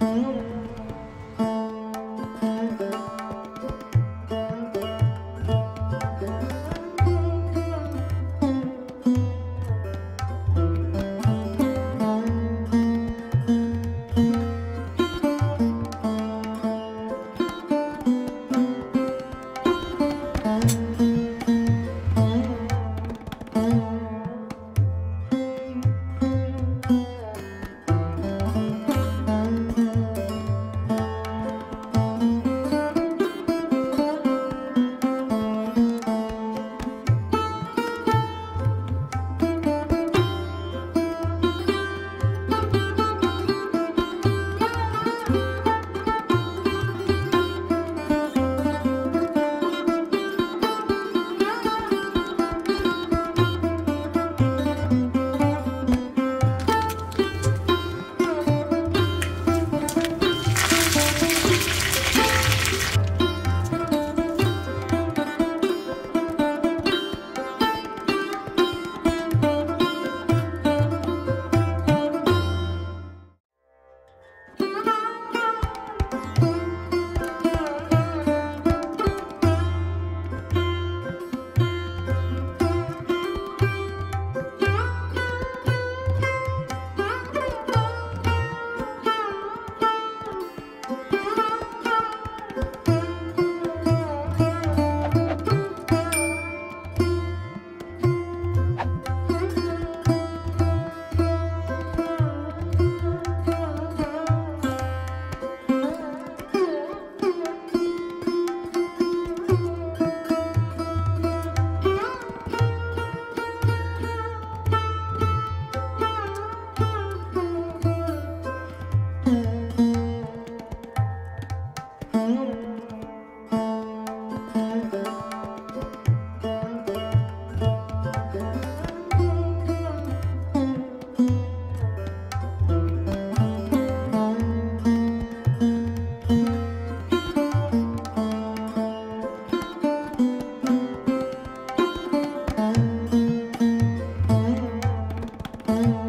嗯 Mm-hmm.